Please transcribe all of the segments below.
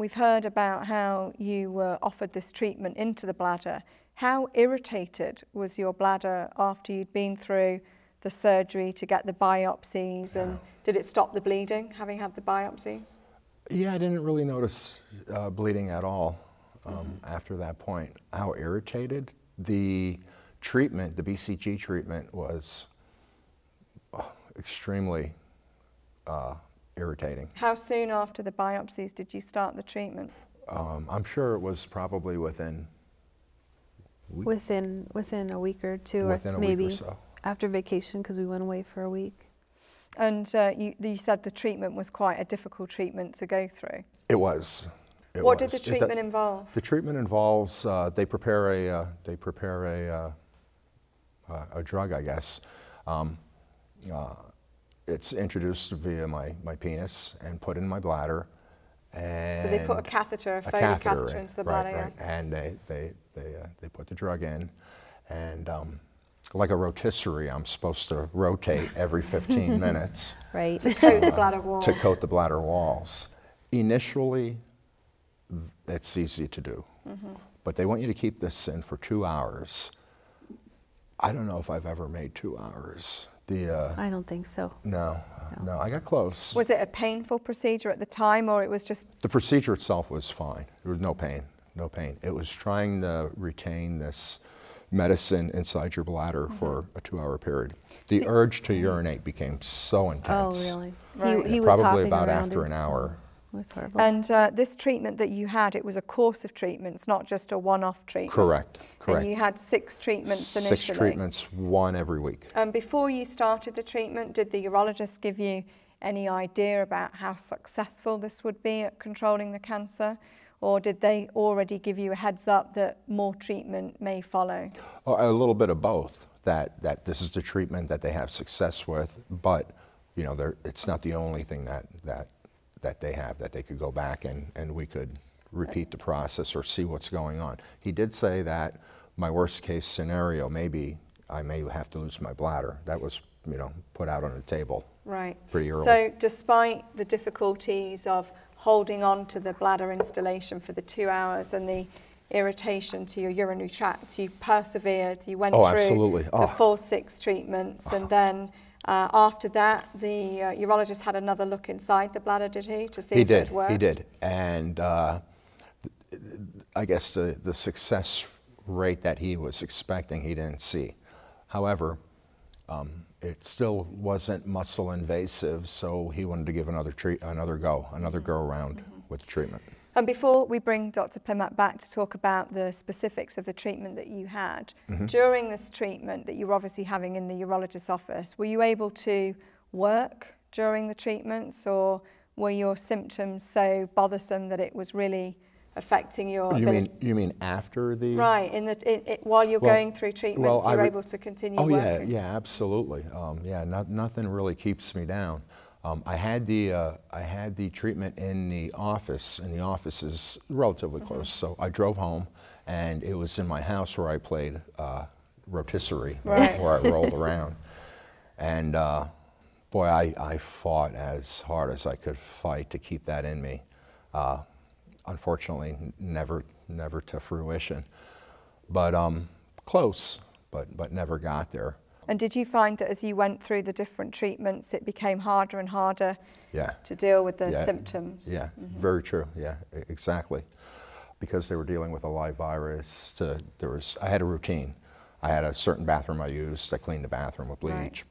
we've heard about how you were offered this treatment into the bladder. How irritated was your bladder after you'd been through the surgery to get the biopsies and did it stop the bleeding having had the biopsies? Yeah, I didn't really notice uh, bleeding at all um, mm -hmm. after that point. How irritated? The treatment, the BCG treatment, was oh, extremely uh, irritating. How soon after the biopsies did you start the treatment? Um, I'm sure it was probably within week? Within within a week or two, within or maybe or so. after vacation because we went away for a week. And uh, you, you said the treatment was quite a difficult treatment to go through. It was. It what was. did the treatment it, involve? The treatment involves uh, they prepare a uh, they prepare a uh, a drug, I guess. Um, uh, it's introduced via my, my penis and put in my bladder. And so they put a catheter, a, Foley catheter, catheter into the bladder, right, right. And they, they, they, uh, they put the drug in. And um, like a rotisserie, I'm supposed to rotate every 15 minutes. Right. To coat the bladder walls. To coat the bladder walls. Initially, it's easy to do. Mm -hmm. But they want you to keep this in for two hours. I don't know if I've ever made two hours. The, uh, I don't think so. No, no, no, I got close. Was it a painful procedure at the time, or it was just? The procedure itself was fine. There was no pain, no pain. It was trying to retain this medicine inside your bladder mm -hmm. for a two-hour period. The See, urge to urinate became so intense. Oh, really? Right. He, he probably about after an hour. That's horrible. And uh, this treatment that you had, it was a course of treatments, not just a one-off treatment. Correct, correct. And you had six treatments initially. Six treatments, one every week. And before you started the treatment, did the urologist give you any idea about how successful this would be at controlling the cancer? Or did they already give you a heads up that more treatment may follow? Oh, a little bit of both. That, that this is the treatment that they have success with, but you know, it's not the only thing that, that that they have that they could go back and, and we could repeat the process or see what's going on. He did say that my worst case scenario, maybe I may have to lose my bladder. That was, you know, put out on the table. Right. Pretty early. So despite the difficulties of holding on to the bladder instillation for the two hours and the irritation to your urinary tract, you persevered, you went oh, through absolutely. Oh. the ah. full six treatments oh. and ah. then uh, after that, the uh, urologist had another look inside the bladder, did he, to see he if did, it worked? He did, and uh, I guess the, the success rate that he was expecting, he didn't see. However, um, it still wasn't muscle invasive, so he wanted to give another treat, another go, another mm -hmm. go around mm -hmm. with treatment. And before we bring Dr. Plimack back to talk about the specifics of the treatment that you had, mm -hmm. during this treatment that you're obviously having in the urologist's office, were you able to work during the treatments or were your symptoms so bothersome that it was really affecting your you mean you mean after the right in the it, it, while you're well, going through treatments well, you're able to continue oh working. yeah yeah absolutely um, yeah not, nothing really keeps me down um, I had the uh, I had the treatment in the office, and the office is relatively close. Mm -hmm. So I drove home, and it was in my house where I played uh, rotisserie, right. where I rolled around. And uh, boy, I, I fought as hard as I could fight to keep that in me. Uh, unfortunately, never never to fruition, but um, close, but but never got there. And did you find that as you went through the different treatments, it became harder and harder yeah. to deal with the yeah. symptoms? Yeah, mm -hmm. very true. Yeah, exactly. Because they were dealing with a live virus, to, there was, I had a routine. I had a certain bathroom I used. I cleaned the bathroom with bleach. Right.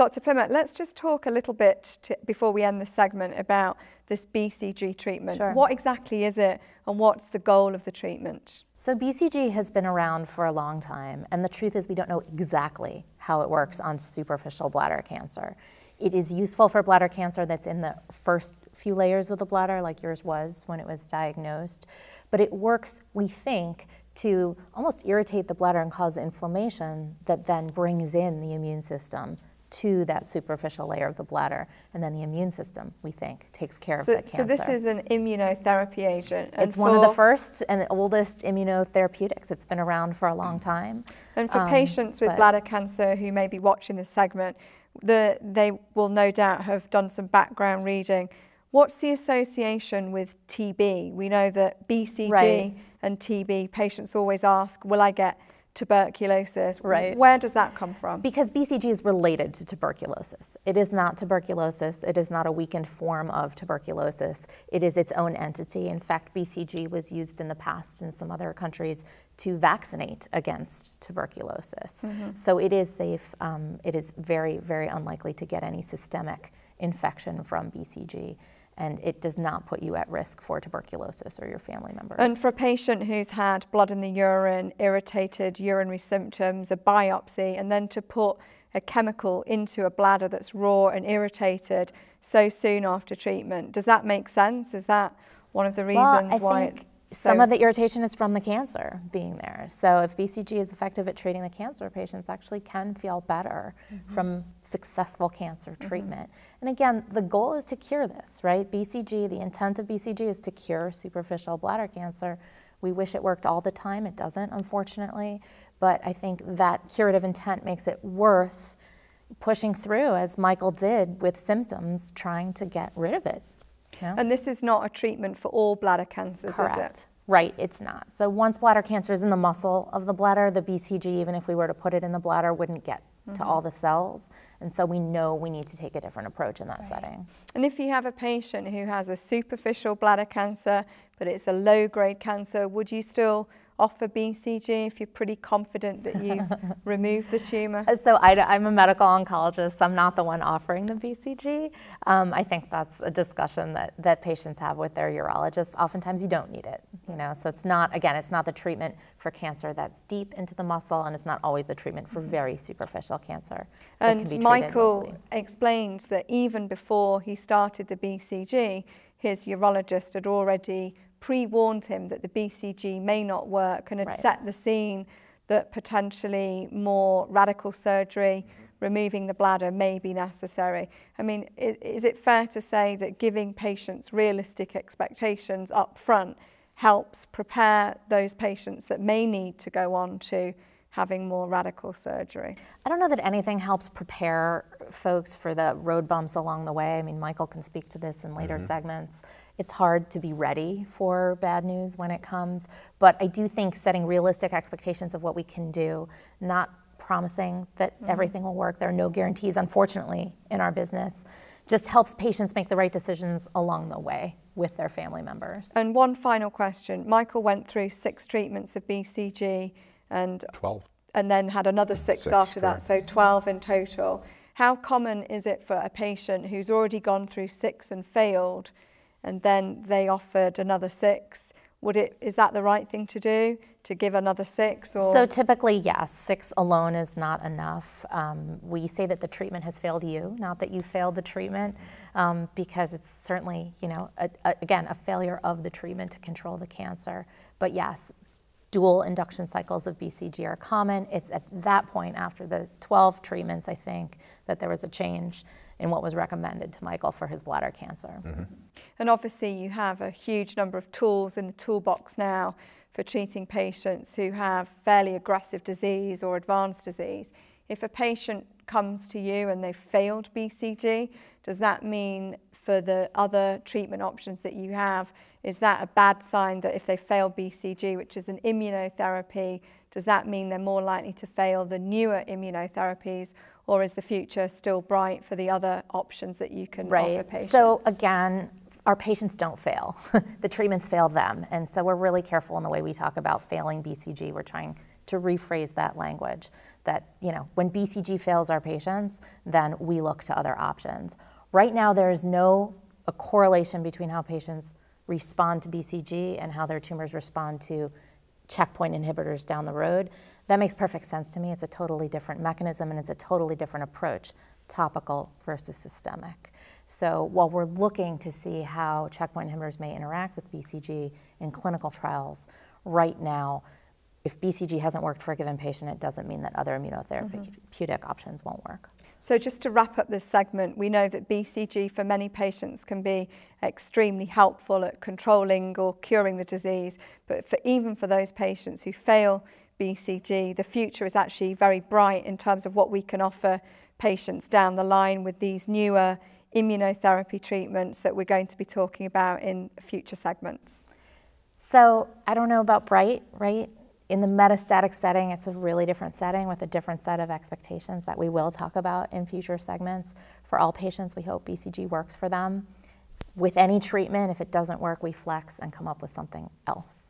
Dr. Plimack, let's just talk a little bit to, before we end the segment about this BCG treatment. Sure. What exactly is it and what's the goal of the treatment? So BCG has been around for a long time, and the truth is we don't know exactly how it works on superficial bladder cancer. It is useful for bladder cancer that's in the first few layers of the bladder, like yours was when it was diagnosed, but it works, we think, to almost irritate the bladder and cause inflammation that then brings in the immune system to that superficial layer of the bladder. And then the immune system, we think, takes care so, of the cancer. So this is an immunotherapy agent. It's one of the first and oldest immunotherapeutics. It's been around for a long time. And for um, patients with bladder cancer who may be watching this segment, the, they will no doubt have done some background reading. What's the association with TB? We know that BCG right. and TB, patients always ask, will I get tuberculosis. Right. Where does that come from? Because BCG is related to tuberculosis. It is not tuberculosis. It is not a weakened form of tuberculosis. It is its own entity. In fact, BCG was used in the past in some other countries to vaccinate against tuberculosis. Mm-hmm. So it is safe. Um, it is very, very unlikely to get any systemic infection from BCG and it does not put you at risk for tuberculosis or your family members. And for a patient who's had blood in the urine, irritated urinary symptoms, a biopsy, and then to put a chemical into a bladder that's raw and irritated so soon after treatment, does that make sense? Is that one of the reasons well, why it some so, of the irritation is from the cancer being there. So if BCG is effective at treating the cancer, patients actually can feel better mm-hmm. from successful cancer mm-hmm. treatment. Mm-hmm. And again, the goal is to cure this, right? BCG, the intent of BCG is to cure superficial bladder cancer. We wish it worked all the time. It doesn't, unfortunately. But I think that curative intent makes it worth pushing through, as Michael did with symptoms, trying to get rid of it. And this is not a treatment for all bladder cancers, Correct. is it? Right, it's not. So once bladder cancer is in the muscle of the bladder, the BCG, even if we were to put it in the bladder, wouldn't get mm-hmm. to all the cells. And so we know we need to take a different approach in that right. setting. And if you have a patient who has a superficial bladder cancer, but it's a low grade cancer, would you still offer BCG if you're pretty confident that you've removed the tumor? So I, am a medical oncologist. So I'm not the one offering the BCG. Um, I think that's a discussion that, that patients have with their urologist. Oftentimes you don't need it, you know. So it's not, again, it's not the treatment for cancer that's deep into the muscle, and it's not always the treatment for mm-hmm. very superficial cancer. And Michael locally. explained that even before he started the BCG, his urologist had already pre-warned him that the BCG may not work and had right. set the scene that potentially more radical surgery, removing the bladder may be necessary. I mean, is, is it fair to say that giving patients realistic expectations up front helps prepare those patients that may need to go on to having more radical surgery? I don't know that anything helps prepare folks for the road bumps along the way. I mean, Michael can speak to this in later mm-hmm. segments. It's hard to be ready for bad news when it comes, but I do think setting realistic expectations of what we can do, not promising that mm-hmm. everything will work. There are no guarantees, unfortunately, in our business. Just helps patients make the right decisions along the way with their family members. And one final question. Michael went through six treatments of BCG and 12. And then had another six, six after correct. that, so 12 in total. How common is it for a patient who's already gone through six and failed, and then they offered another six? Would it is that the right thing to do to give another six? Or so typically, yes, six alone is not enough. Um, we say that the treatment has failed you, not that you failed the treatment, um, because it's certainly you know a, a, again a failure of the treatment to control the cancer. But yes, dual induction cycles of BCG are common. It's at that point, after the 12 treatments, I think, that there was a change in what was recommended to Michael for his bladder cancer. Mm-hmm. And obviously, you have a huge number of tools in the toolbox now for treating patients who have fairly aggressive disease or advanced disease. If a patient comes to you and they've failed BCG, does that mean for the other treatment options that you have, is that a bad sign that if they fail BCG, which is an immunotherapy, does that mean they're more likely to fail the newer immunotherapies? Or is the future still bright for the other options that you can right. offer patients? So again, our patients don't fail. the treatments fail them. And so we're really careful in the way we talk about failing BCG. We're trying to rephrase that language that, you know, when BCG fails our patients, then we look to other options. Right now, there is no a correlation between how patients respond to BCG and how their tumors respond to checkpoint inhibitors down the road. That makes perfect sense to me. It's a totally different mechanism and it's a totally different approach, topical versus systemic. So while we're looking to see how checkpoint inhibitors may interact with BCG in clinical trials, right now, if BCG hasn't worked for a given patient, it doesn't mean that other immunotherapeutic mm-hmm. options won't work. So just to wrap up this segment, we know that BCG for many patients can be extremely helpful at controlling or curing the disease, but for even for those patients who fail BCG, the future is actually very bright in terms of what we can offer patients down the line with these newer immunotherapy treatments that we're going to be talking about in future segments? So I don't know about Bright, right? In the metastatic setting, it's a really different setting with a different set of expectations that we will talk about in future segments. For all patients, we hope BCG works for them. With any treatment, if it doesn't work, we flex and come up with something else.